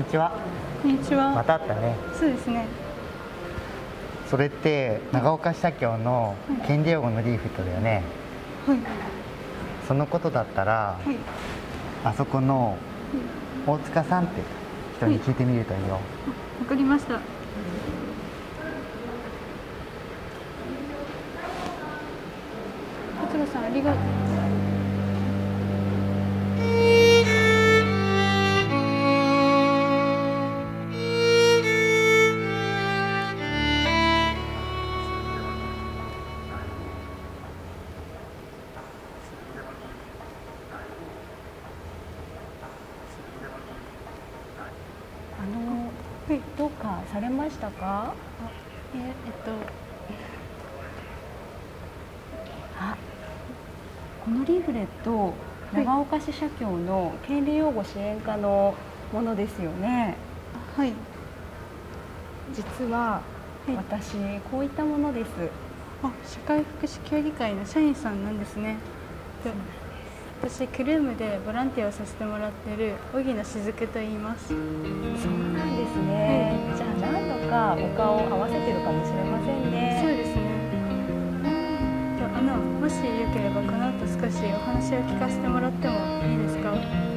にちは？こんにちは。また会ったね。そうですね。それって長岡社協の権利用語のリーフレットだよね。はい。そのことだったら、はい。あそこの大塚さんって人に聞いてみるといいよ。わかりました。桂さんありがとう。されましたか？えー、えっとあ、このリーフレット、い長岡市社協の権利擁護支援課のものですよね。あはい。実は、はい私こういったものです。あ社会福祉協議会の社員さんなんですね。で私クルームでボランティアをさせてもらっている荻野しずくと言います。そうなんですね。じゃあ何度かお顔を合わせてるかもしれませんね。そうですね。であのもしよければこの後少しお話を聞かせてもらってもいいですか？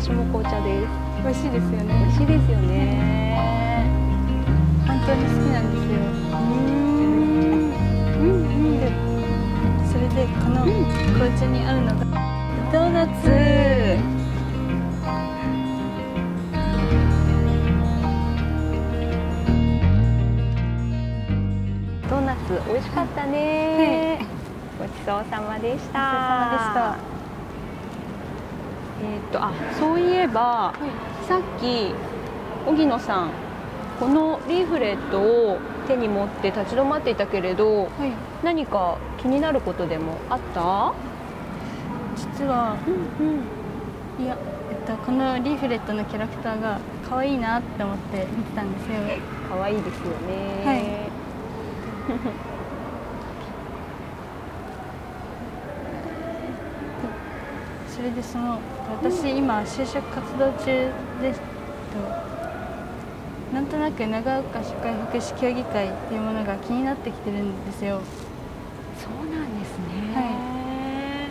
私も紅茶です。美味しいですよ美ね。味しいですよね。本当に好きなんですよ。うんうん。でそれでこの紅茶に合うのがドーナツ。ドーナツ美味しかったね。ごちそうさまでした。ごちそうさまでしたえーっとあそういえば、さっき荻野さんこのリーフレットを手に持って立ち止まっていたけれどはい。何か気になることでもあった？実はうんうん。いやえっとこのリーフレットのキャラクターが可愛いなって思って見てたんですよ。可愛いですよね。はい それでその私今就職活動中ですとなんとなく長岡社会福祉協議会っていうものが気になってきてるんですよ。そうなんですね。は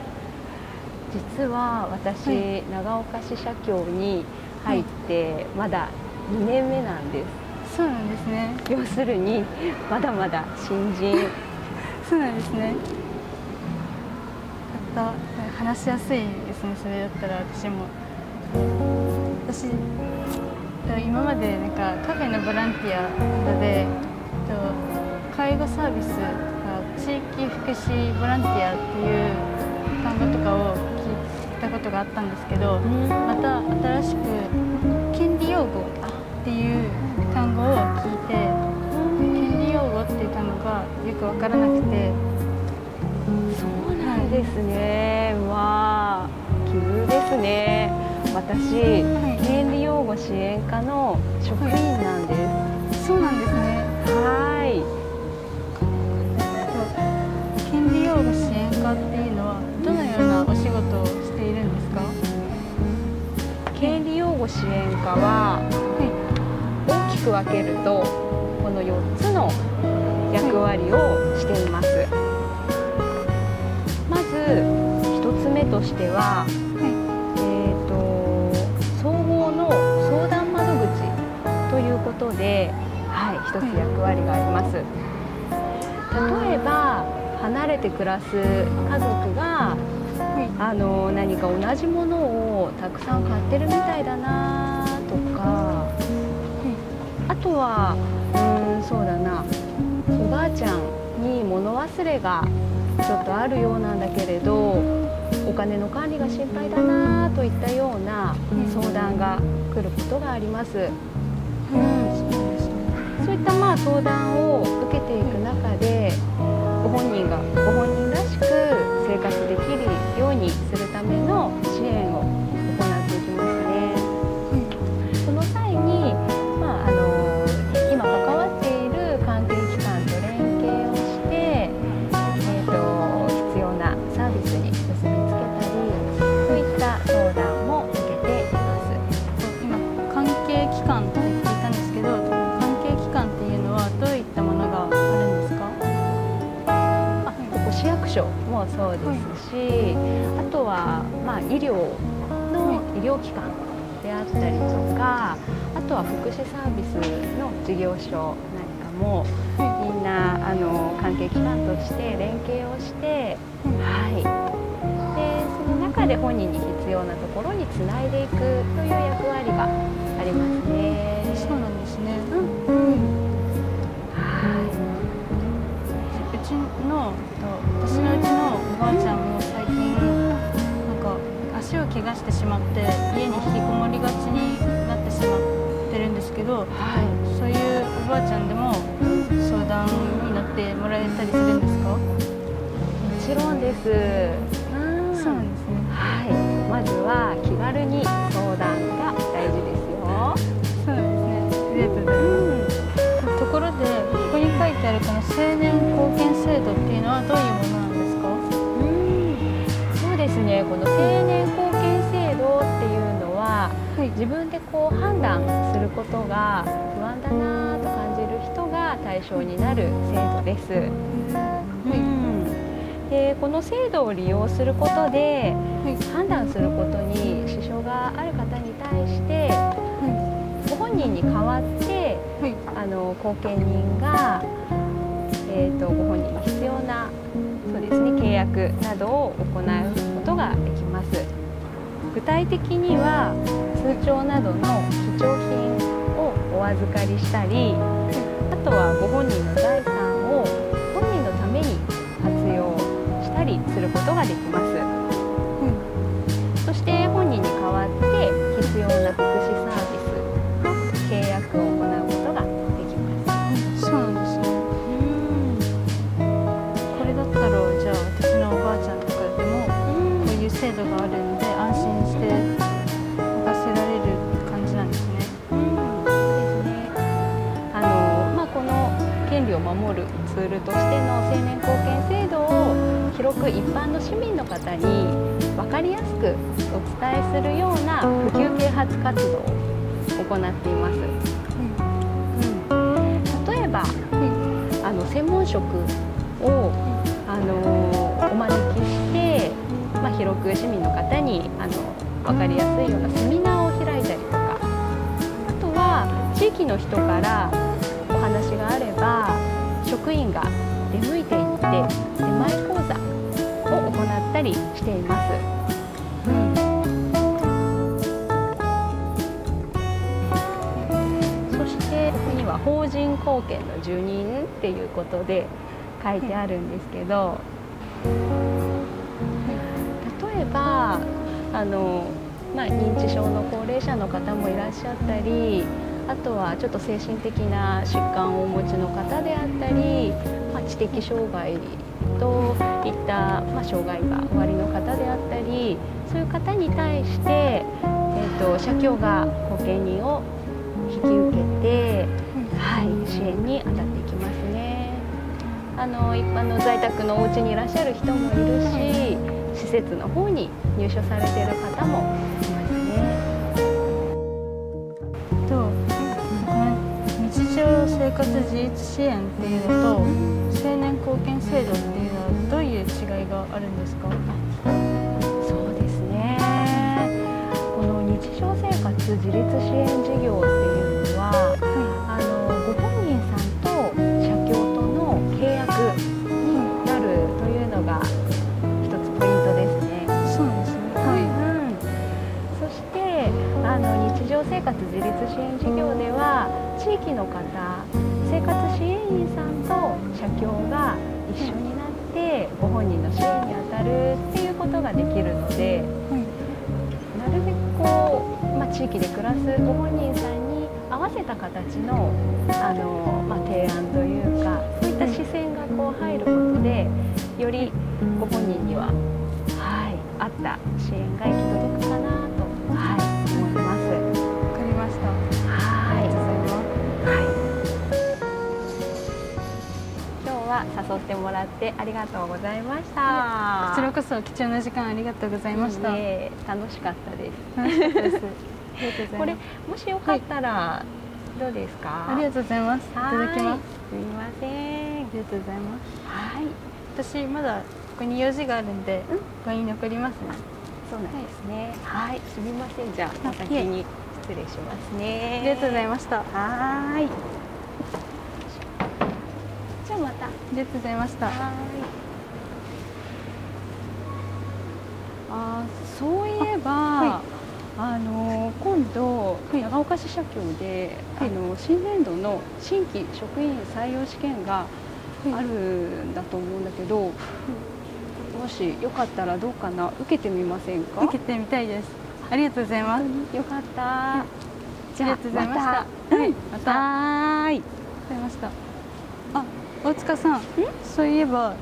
実は私、はい長岡市社協に入ってまだ2年目なんです。そうなんですね。要するにまだまだ新人。そうなんですね。た話しやすいですね。それだったら私も。私今までなんかカフェのボランティアなどでと介護サービスとか地域福祉ボランティアっていう単語とかを聞いたことがあったんですけど、また新しく権利用語っていう単語を聞いて。権利用語っていう単語がよく分からなくてですね。わあ、奇遇ですね。私、い権利擁護支援課の職員なんです。そうなんですねはい。権利用語支援課っていうのはどのようなお仕事をしているんですか？権利擁護支援課はは大きく分けるとこの4つの役割をしています。としては、えー、と総合の相談窓口ということで、はい、1つ役割があります。例えば離れて暮らす家族があの何か同じものをたくさん買ってるみたいだなとかあとはうーんそうだなおばあちゃんに物忘れがちょっとあるようなんだけれどお金の管理が心配だなといったような相談が来ることがあります。うんそういったまあ相談を受けていく中でご本人がご本人らしく生活できるようにするための支援を療機関であったりとかあとは福祉サービスの事業所なんかもみんなあの関係機関として連携をして、はい、でその中で本人に必要なところにつないでいくという役割がありますね。そうなんですね。はうちのと私のうちのおばあちゃん怪我してしまって家に引きこもりがちになってしまってるんですけどい、はい。そういうおばあちゃんでも相談に乗ってもらえたりするんですか？もちろんです。うん。そうなんですね。はい、まずは気軽に相談が大事ですよ。そうなんですね。ありがとうございますところでここに書いてあるこの青年貢献制度っていうのはどういうものなんですか？うん、そうですね。この青年は、はい自分でこう判断することが不安だなと感じる人が対象になる制度です。うん、でこの制度を利用することではい。判断することに支障がある方に対してご本人に代わってはい。あの後見人が、えー、とご本人に必要なそうです、ね、契約などを行うことができます具体的には通帳などの貴重品をお預かりしたりあとはご本人の財産を本人のために活用したりすることができます。としての青年貢献制度を広く一般の市民の方に分かりやすくお伝えするような普及啓発活動を行っています。うん、例えば、あの専門職をあのお招きして、まあ、広く市民の方にあの分かりやすいようなセミナーを開いたりとかあとは地域の人からお話があれば職員が出向いていって出前講座を行ったりしています。そしてここには法人貢献の受任っていうことで書いてあるんですけど例えばあの、まあ、認知症の高齢者の方もいらっしゃったりあとはちょっと精神的な疾患をお持ちの方であったり、まあ、知的障害といった、まあ、障害がおありの方であったりそういう方に対して、えー、と社協が保険人を引き受けて、はい、支援に当たっていきますね。あの一般の在宅のお家にいらっしゃる人もいるし施設の方に入所されている方も生活自立支援っていうのと青年貢献制度っていうのはどういう違いがあるんですか？そうですね。この日常生活自立支援事業っていうのは、あのご本人さんと社協との契約になるというのが一つポイントですね。そうですね。うん。そしてあの日常生活自立支援事業では地域の方教が一緒になってご本人の支援に当たるっていうことができるので、なるべくこう、まあ、地域で暮らすご本人さんに合わせた形のあの、まあ、提案というかそういった視線がこう入ることでよりご本人には、はい、あった支援が行き届くは誘ってもらってありがとうございました。こちらこそ貴重な時間ありがとうございました、いいえ楽しかったです。で すありがとうございますこれもしよかったら、どうですか？ありがとうございますいただきますはいすみません。ありがとうございますはい。私まだここに用事があるんで、うん？ここに残りますねそうなんですね。はい。すみません。じゃああお先に失礼しますね。ありがとうございましたあはーまた。りがとうござい。ましたはあーそういえば、はあの今度、い。長岡市社協で、はい。あの新年度の新規職員採用試験があるんだと思うんだけど、もしよかったらどうかな？受けてみませんか？受けてみたいです。ありがとうございます。よかった、じゃあありがとうございました。まはい。また。はーいありがとうございました。あ大塚さんそういえば、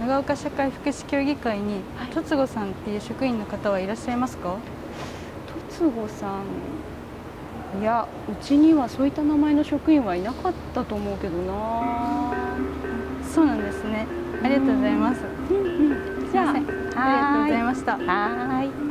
長岡社会福祉協議会にはい。とつごさんっていう職員の方はいらっしゃいますか？つごさん。いやうちにはそういった名前の職員はいなかったと思うけどな。そうなんですね。ありがとうございます。うんうん。じゃあすいません。ありがとうございました。はーい「